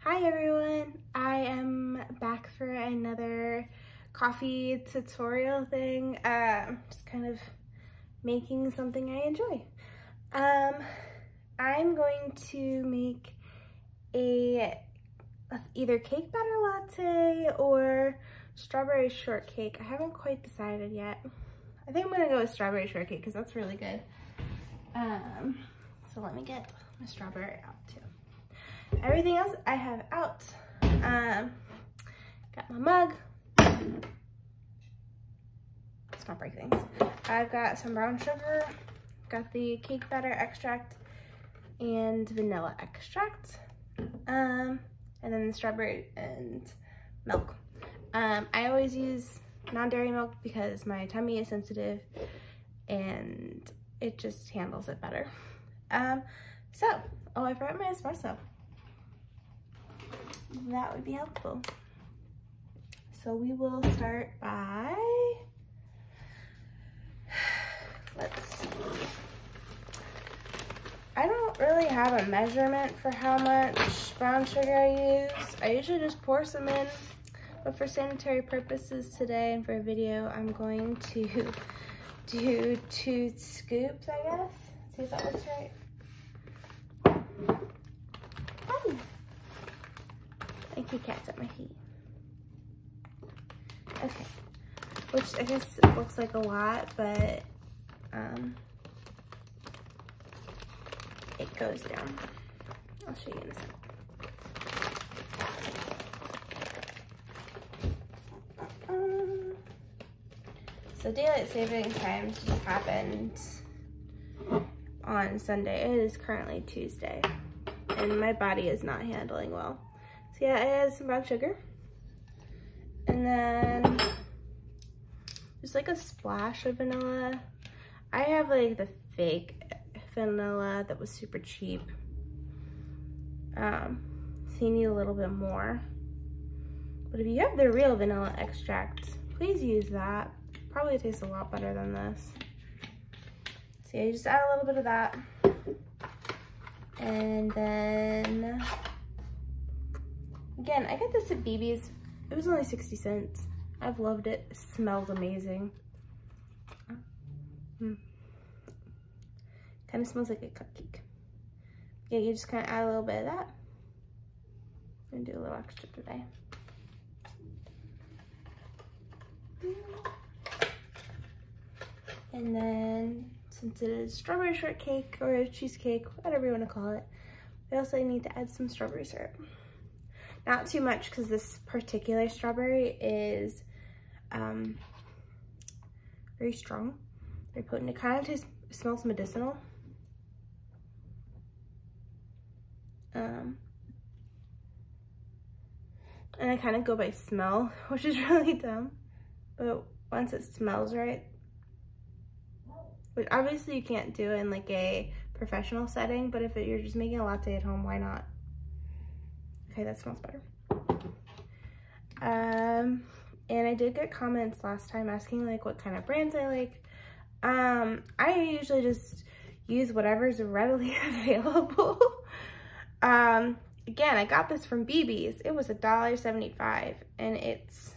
Hi everyone, I am back for another coffee tutorial thing. Uh, just kind of making something I enjoy. Um, I'm going to make a, either cake batter latte or strawberry shortcake. I haven't quite decided yet. I think I'm gonna go with strawberry shortcake because that's really good. Um, so let me get my strawberry out too. Everything else I have out. Um, got my mug. Let's not break things. I've got some brown sugar, got the cake batter extract and vanilla extract, um, and then the strawberry and milk. Um, I always use non-dairy milk because my tummy is sensitive and it just handles it better. Um, so, oh, I forgot my espresso. That would be helpful. So we will start by, let's see. I don't really have a measurement for how much brown sugar I use. I usually just pour some in, but for sanitary purposes today and for a video, I'm going to do two scoops, I guess. See if that looks right. Oh. You, cats at my feet. Okay. Which I guess looks like a lot, but um, it goes down. I'll show you in a second. So daylight saving time just happened on Sunday. It is currently Tuesday and my body is not handling well. Yeah, I added some brown sugar and then just like a splash of vanilla. I have like the fake vanilla that was super cheap. Um, so you need a little bit more. But if you have the real vanilla extract, please use that probably tastes a lot better than this. So yeah, you just add a little bit of that. And then, again, I got this at BB's. It was only 60 cents. I've loved it. It smells amazing. Mm. Kind of smells like a cupcake. Yeah, you just kind of add a little bit of that. And do a little extra today. And then since it is strawberry shortcake or cheesecake, whatever you want to call it, we also need to add some strawberry syrup. Not too much because this particular strawberry is um, very strong, very potent. It kind of tastes, smells medicinal. Um, and I kind of go by smell, which is really dumb. But once it smells right, which obviously you can't do in like a professional setting, but if it, you're just making a latte at home, why not? Okay, that smells better. Um, and I did get comments last time asking like what kind of brands I like. Um, I usually just use whatever's readily available. um, again, I got this from BB's. It was a dollar seventy-five, and it's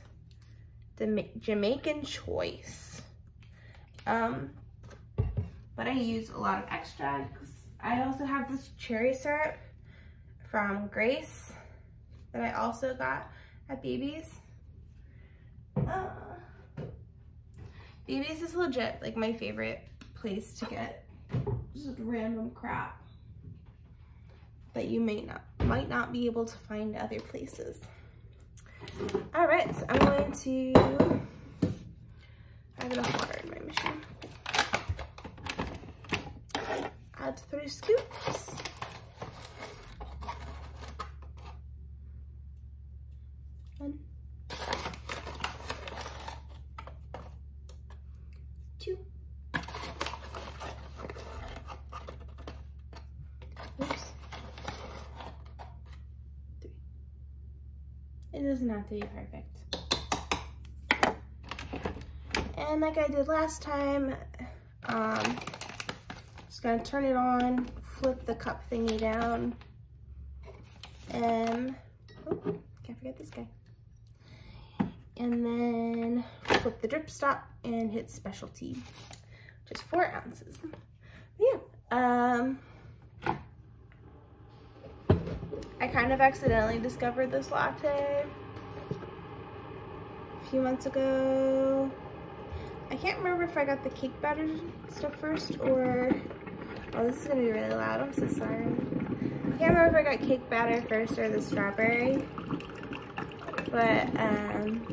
the Jamaican Choice. Um, but I use a lot of extracts. I also have this cherry syrup from Grace that I also got at BB's. Uh, is legit like my favorite place to get just random crap that you may not might not be able to find other places. All right, so I'm going to I have enough water in my machine. Add three scoops. One, two, oops, three. Doesn't have to be perfect. And like I did last time, um, just gonna turn it on, flip the cup thingy down, M. Oh, can't forget this guy. And then flip the drip stop and hit specialty, just four ounces. Yeah. Um, I kind of accidentally discovered this latte few months ago. I can't remember if I got the cake batter stuff first or, oh, this is gonna be really loud, I'm so sorry. I can't remember if I got cake batter first or the strawberry, but, um,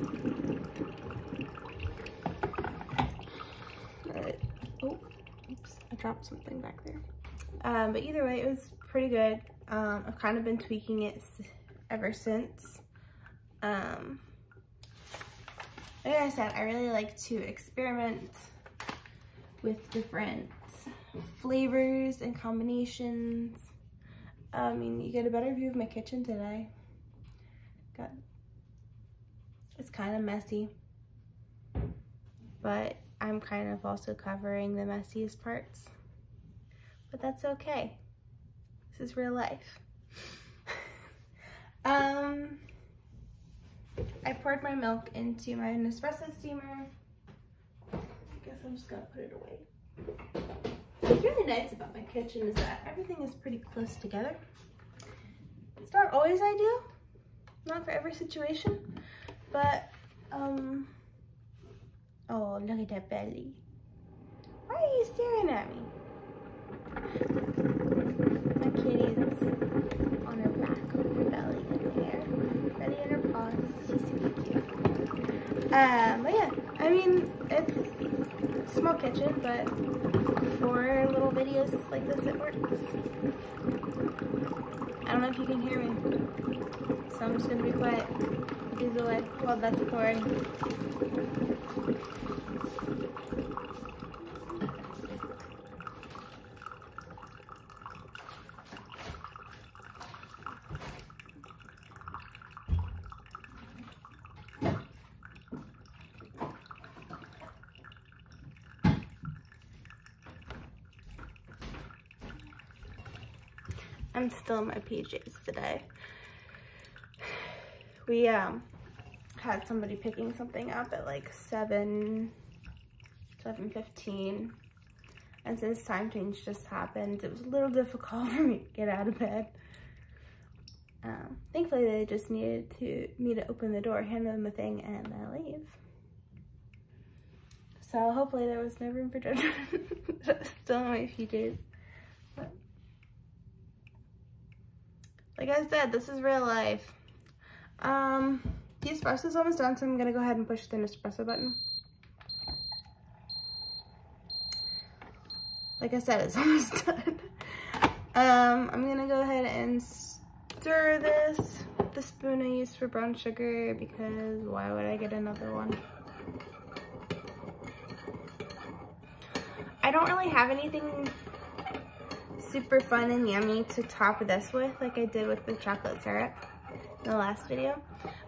oh, oops, I dropped something back there. Um, but either way, it was pretty good. Um, I've kind of been tweaking it ever since. Um, like I said, I really like to experiment with different flavors and combinations. I mean, you get a better view of my kitchen today. Got, it's kind of messy, but I'm kind of also covering the messiest parts, but that's okay. This is real life. um, I poured my milk into my Nespresso steamer. I guess I'm just gonna put it away. What's really nice about my kitchen is that everything is pretty close together. It's not always ideal, not for every situation, but um, oh, look at that belly. Why are you staring at me? My kitty's on her back with her belly in there. Belly in her paws. She's super cute. Um, but yeah, I mean, it's a small kitchen, but for little videos like this, it works. I don't know if you can hear me, so I'm just gonna be quiet. Away. Well, that's recording. I'm still in my PJs today. We um had somebody picking something up at like 7, 7.15. And since time change just happened, it was a little difficult for me to get out of bed. Um, thankfully, they just needed to me to open the door, hand them the thing, and then leave. So hopefully there was no room for judgment. Still in my PJs. Like I said, this is real life. Um, the espresso's almost done, so I'm gonna go ahead and push the espresso button. Like I said, it's almost done. Um, I'm gonna go ahead and stir this the spoon I used for brown sugar because why would I get another one? I don't really have anything super fun and yummy to top this with like I did with the chocolate syrup in the last video.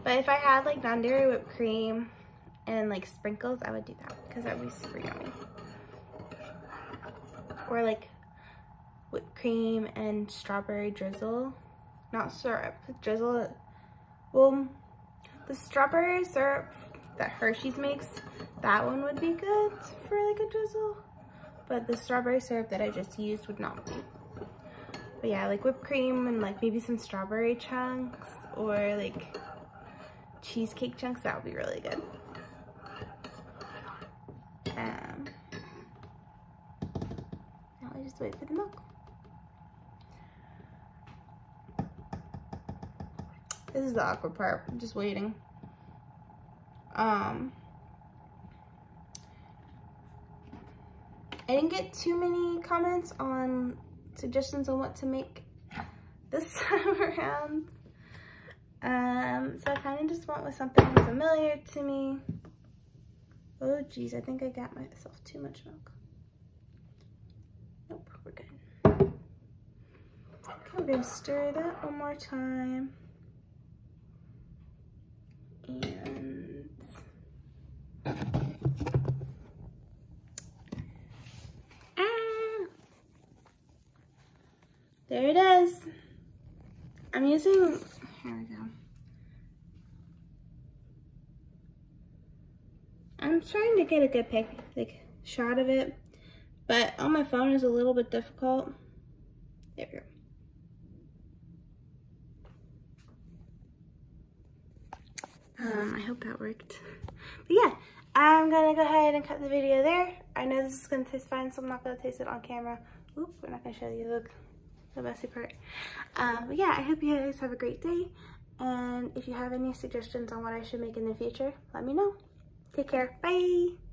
But if I had like non-dairy whipped cream and like sprinkles, I would do that because that would be super yummy. Or like whipped cream and strawberry drizzle. Not syrup, drizzle. Well, the strawberry syrup that Hershey's makes, that one would be good for like a drizzle. But the strawberry syrup that I just used would not be. But yeah, like whipped cream and like maybe some strawberry chunks or like cheesecake chunks, that would be really good. Um, now I just wait for the milk. This is the awkward part, I'm just waiting. Um, I didn't get too many comments on suggestions on what to make this time around. Um, so I kind of just went with something familiar to me. Oh geez, I think I got myself too much milk. Nope, we're good. Okay, we're gonna stir that one more time. And there it is. I'm using, here we go. I'm trying to get a good pic, like shot of it, but on my phone is a little bit difficult. There we go. Um, I hope that worked. But yeah, I'm gonna go ahead and cut the video there. I know this is gonna taste fine, so I'm not gonna taste it on camera. Oop, we're not gonna show you the, the messy part. Um, but yeah, I hope you guys have a great day. And if you have any suggestions on what I should make in the future, let me know. Take care. Bye.